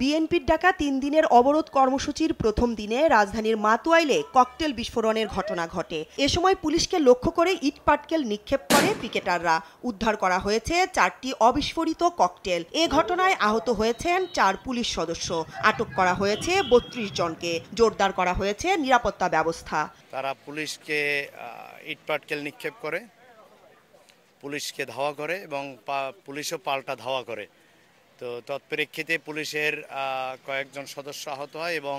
বিএনপির ডাকা তিন দিনের অবরোধ কর্মসূচির প্রথম দিনে রাজধানীর মাতুয়াইলে ককটেল বিস্ফোরণের ঘটনা ঘটে। এ সময় পুলিশকে লক্ষ্য করে ইট পাটকেল নিক্ষেপ করে ক্রিকেটাররা উদ্ধার করা হয়েছে চারটি অবিস্ফোরিত ককটেল। এ ঘটনায় আহত হয়েছেন চার পুলিশ সদস্য। আটক করা হয়েছে বত্রিশ জনকে। জোরদার করা হয়েছে নিরাপত্তা ব্যবস্থা। তারা পুলিশকে আহ, ইটপাটকেল নিক্ষেপ করে পুলিশকে ধাওয়া করে এবং পুলিশও পাল্টা ধাওয়া করে। তো তৎপরিপ্রেক্ষিতে পুলিশের কয়েকজন সদস্য আহত হয় এবং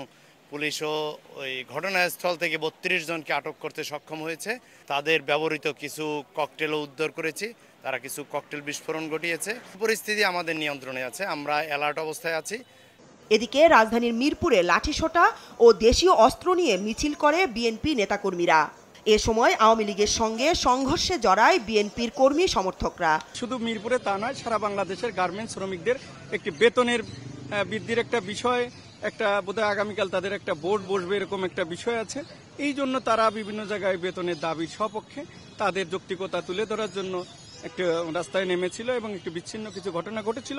পুলিশও ওই ঘটনাস্থল থেকে বত্রিশ জনকে আটক করতে সক্ষম হয়েছে। তাদের ব্যবহৃত কিছু ককটেলও উদ্ধার করেছি। তারা কিছু ককটেল বিস্ফোরণ ঘটিয়েছে। পরিস্থিতি আমাদের নিয়ন্ত্রণে আছে। আমরা অ্যালার্ট অবস্থায় আছি। এদিকে রাজধানীর মিরপুরে লাঠিসোঁটা ও দেশীয় অস্ত্র নিয়ে মিছিল করে বিএনপি নেতাকর্মীরা। এ সময় আওয়ামী লীগের সঙ্গে সংঘর্ষে জড়ায় বিএনপির কর্মী সমর্থকরা। শুধু মিরপুরে তা নয়, সারা বাংলাদেশের গার্মেন্টস শ্রমিকদের একটি বেতনের বৃদ্ধির একটা বিষয়, একটা বোধহয় আগামীকাল তাদের একটা বোর্ড বসবে এরকম একটা বিষয় আছে। এই জন্য তারা বিভিন্ন জায়গায় বেতনের দাবির সপক্ষে তাদের যৌক্তিকতা তুলে ধরার জন্য একটা রাস্তায় নেমেছিল এবং একটি বিচ্ছিন্ন কিছু ঘটনা ঘটেছিল।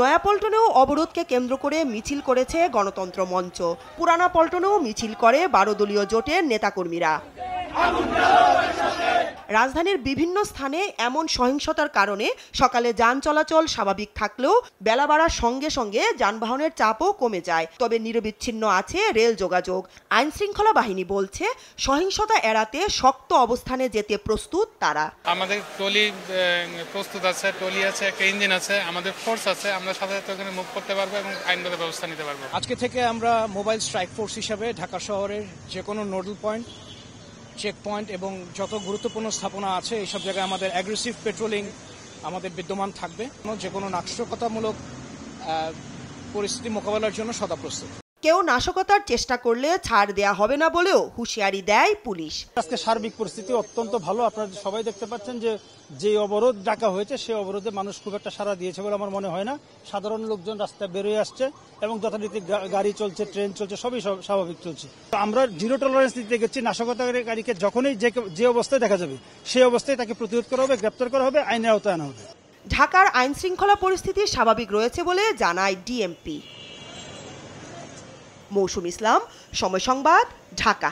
নয়াপল্টনেও অবরোধকে কেন্দ্র করে মিছিল করেছে গণতন্ত্র মঞ্চ। পুরানা পল্টনেও মিছিল করে বারো দলীয় জোটের নেতাকর্মীরা। রাজধানীর বিভিন্ন স্থানে এমন সহিংসতার কারণে সকালে যান চলাচল স্বাভাবিক থাকলেও বেলা বাড়ার সঙ্গে সঙ্গে যানবাহনের চাপও কমে যায়। তবে নিরবিচ্ছিন্ন আছে রেল যোগাযোগ। আইন শৃঙ্খলা বাহিনী বলছে সহিংসতা এড়াতে শক্ত অবস্থানে যেতে প্রস্তুত তারা। আমাদের টলি প্রস্তুত আছে টলি আছে একটা ইঞ্জিন আছে আমাদের ফোর্স আছে আমরা সাথে সাথে ওখানে মুভ করতে পারব এবং আইনগত ব্যবস্থা নিতে পারব। আজকে থেকে আমরা মোবাইল স্ট্রাইক ফোর্স হিসাবে ঢাকা শহরের যে কোনো নোডাল পয়েন্ট চেক পয়েন্ট এবং যত গুরুত্বপূর্ণ স্থাপনা আছে এইসব জায়গায় আমাদের অ্যাগ্রেসিভ পেট্রোলিং আমাদের বিদ্যমান থাকবে। যে কোনো নাশকতামূলক পরিস্থিতি মোকাবেলার জন্য সদা প্রস্তুত। কেউ নাশকতার চেষ্টা করলে ছাড় দেয়া হবে না বলেও হুঁশিয়ারি দেয় পুলিশ। আজকে সার্বিক পরিস্থিতি অত্যন্ত ভালো। আপনারা সবাই দেখতে পাচ্ছেন যে যে অবরোধ ডাকা হয়েছে সেই অবরোধে মানুষ খুব একটা সাড়া দিয়েছে বলে আমার মনে হয় না। সাধারণ লোকজন রাস্তায় বেরোয় আসছে এবং যথারীতি গাড়ি চলছে ট্রেন চলছে সবই স্বাভাবিক চলছে। তো আমরা জিরো টলারেন্স দিতে গেছি নাশকতাকারীকে যখনই যে যে অবস্থায় দেখা যাবে সেই অবস্থায় তাকে প্রতিরোধ করা হবে গ্রেপ্তার করা হবে আইনের আওতায় আনা হবে। ঢাকার আইন শৃঙ্খলা পরিস্থিতি স্বাভাবিক রয়েছে বলে জানায় ডিএমপি। মৌসুম ইসলাম সময় সংবাদ ঢাকা।